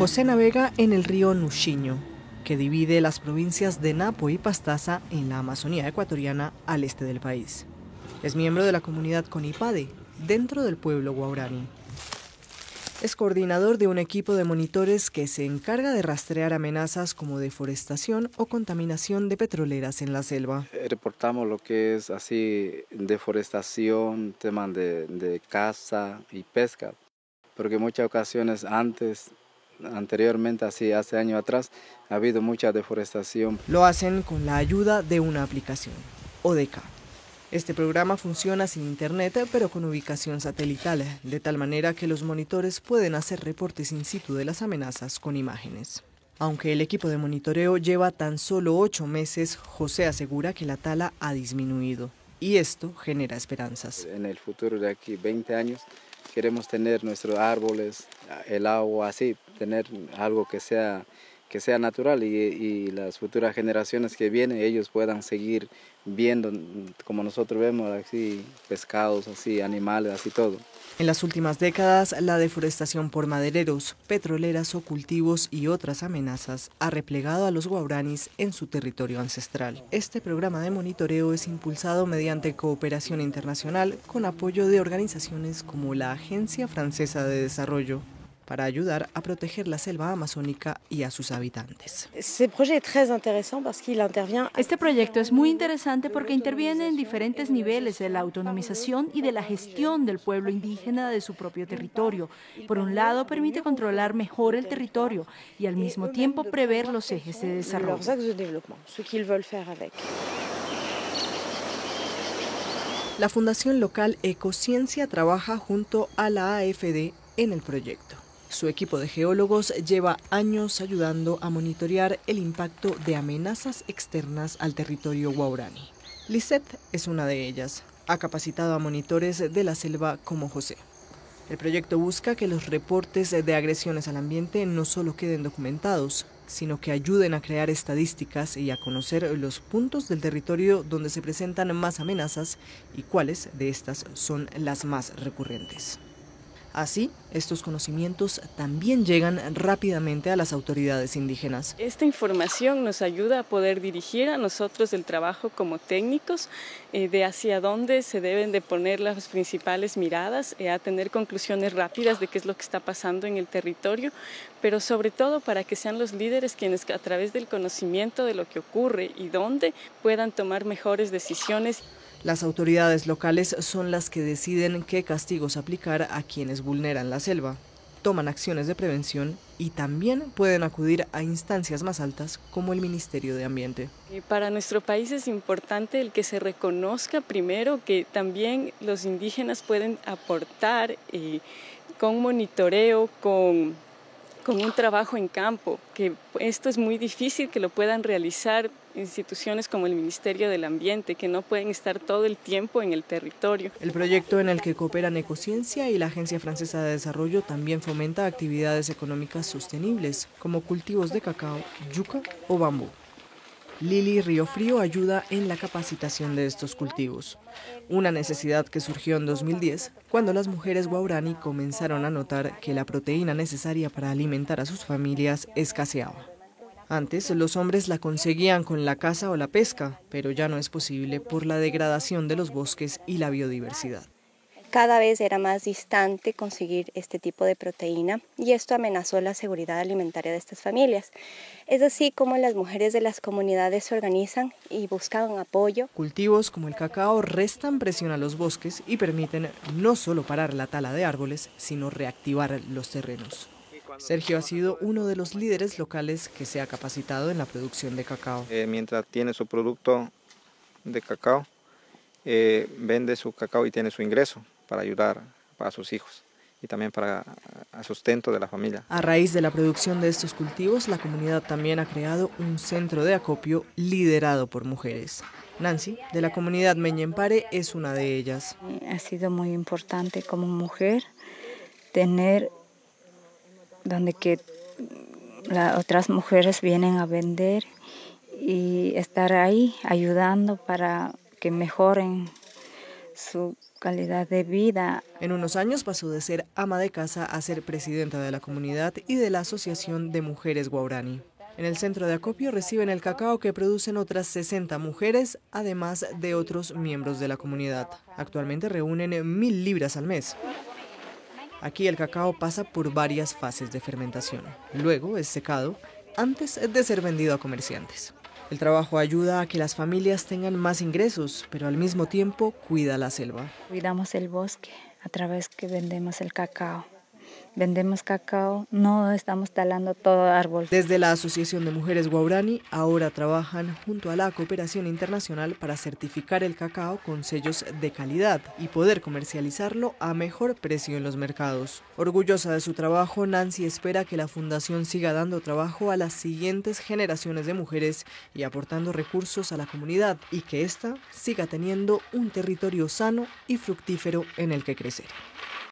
José navega en el río Nuxiño, que divide las provincias de Napo y Pastaza en la Amazonía ecuatoriana al este del país. Es miembro de la comunidad Conipade, dentro del pueblo guaurani. Es coordinador de un equipo de monitores que se encarga de rastrear amenazas como deforestación o contaminación de petroleras en la selva. Eh, reportamos lo que es así deforestación, temas de, de caza y pesca, porque muchas ocasiones antes anteriormente, así hace años atrás, ha habido mucha deforestación. Lo hacen con la ayuda de una aplicación, ODECA. Este programa funciona sin internet, pero con ubicación satelital, de tal manera que los monitores pueden hacer reportes in situ de las amenazas con imágenes. Aunque el equipo de monitoreo lleva tan solo ocho meses, José asegura que la tala ha disminuido y esto genera esperanzas. En el futuro de aquí 20 años queremos tener nuestros árboles, el agua, así, tener algo que sea que sea natural y, y, las futuras generaciones que vienen ellos puedan seguir viendo como nosotros vemos así pescados, así animales, así todo. En las últimas décadas, la deforestación por madereros, petroleras o cultivos y otras amenazas ha replegado a los guauranis en su territorio ancestral. Este programa de monitoreo es impulsado mediante cooperación internacional con apoyo de organizaciones como la Agencia Francesa de Desarrollo, para ayudar a proteger la selva amazónica y a sus habitantes. Este proyecto es muy interesante porque interviene en diferentes niveles de la autonomización y de la gestión del pueblo indígena de su propio territorio. Por un lado, permite controlar mejor el territorio y al mismo tiempo prever los ejes de desarrollo. La Fundación Local Ecociencia trabaja junto a la AFD en el proyecto. Su equipo de geólogos lleva años ayudando a monitorear el impacto de amenazas externas al territorio guaurani. Lisette es una de ellas. Ha capacitado a monitores de la selva como José. El proyecto busca que los reportes de agresiones al ambiente no solo queden documentados, sino que ayuden a crear estadísticas y a conocer los puntos del territorio donde se presentan más amenazas y cuáles de estas son las más recurrentes. Así, estos conocimientos también llegan rápidamente a las autoridades indígenas. Esta información nos ayuda a poder dirigir a nosotros el trabajo como técnicos eh, de hacia dónde se deben de poner las principales miradas, eh, a tener conclusiones rápidas de qué es lo que está pasando en el territorio, pero sobre todo para que sean los líderes quienes a través del conocimiento de lo que ocurre y dónde puedan tomar mejores decisiones. Las autoridades locales son las que deciden qué castigos aplicar a quienes vulneran la selva, toman acciones de prevención y también pueden acudir a instancias más altas como el Ministerio de Ambiente. Para nuestro país es importante el que se reconozca primero que también los indígenas pueden aportar eh, con monitoreo, con con un trabajo en campo, que esto es muy difícil que lo puedan realizar instituciones como el Ministerio del Ambiente, que no pueden estar todo el tiempo en el territorio. El proyecto en el que cooperan Ecociencia y la Agencia Francesa de Desarrollo también fomenta actividades económicas sostenibles, como cultivos de cacao, yuca o bambú. Lili Río Frío ayuda en la capacitación de estos cultivos, una necesidad que surgió en 2010 cuando las mujeres guaurani comenzaron a notar que la proteína necesaria para alimentar a sus familias escaseaba. Antes los hombres la conseguían con la caza o la pesca, pero ya no es posible por la degradación de los bosques y la biodiversidad. Cada vez era más distante conseguir este tipo de proteína y esto amenazó la seguridad alimentaria de estas familias. Es así como las mujeres de las comunidades se organizan y buscan apoyo. Cultivos como el cacao restan presión a los bosques y permiten no solo parar la tala de árboles, sino reactivar los terrenos. Sergio ha sido uno de los líderes locales que se ha capacitado en la producción de cacao. Eh, mientras tiene su producto de cacao, eh, vende su cacao y tiene su ingreso para ayudar a sus hijos y también para el sustento de la familia. A raíz de la producción de estos cultivos, la comunidad también ha creado un centro de acopio liderado por mujeres. Nancy, de la comunidad Meñempare, es una de ellas. Ha sido muy importante como mujer tener donde que las otras mujeres vienen a vender y estar ahí ayudando para que mejoren su calidad de vida. En unos años pasó de ser ama de casa a ser presidenta de la comunidad y de la Asociación de Mujeres Guaurani. En el centro de acopio reciben el cacao que producen otras 60 mujeres, además de otros miembros de la comunidad. Actualmente reúnen mil libras al mes. Aquí el cacao pasa por varias fases de fermentación. Luego es secado antes de ser vendido a comerciantes. El trabajo ayuda a que las familias tengan más ingresos, pero al mismo tiempo cuida la selva. Cuidamos el bosque a través que vendemos el cacao vendemos cacao, no estamos talando todo árbol. Desde la Asociación de Mujeres Guaurani ahora trabajan junto a la cooperación internacional para certificar el cacao con sellos de calidad y poder comercializarlo a mejor precio en los mercados. Orgullosa de su trabajo, Nancy espera que la fundación siga dando trabajo a las siguientes generaciones de mujeres y aportando recursos a la comunidad y que ésta siga teniendo un territorio sano y fructífero en el que crecer.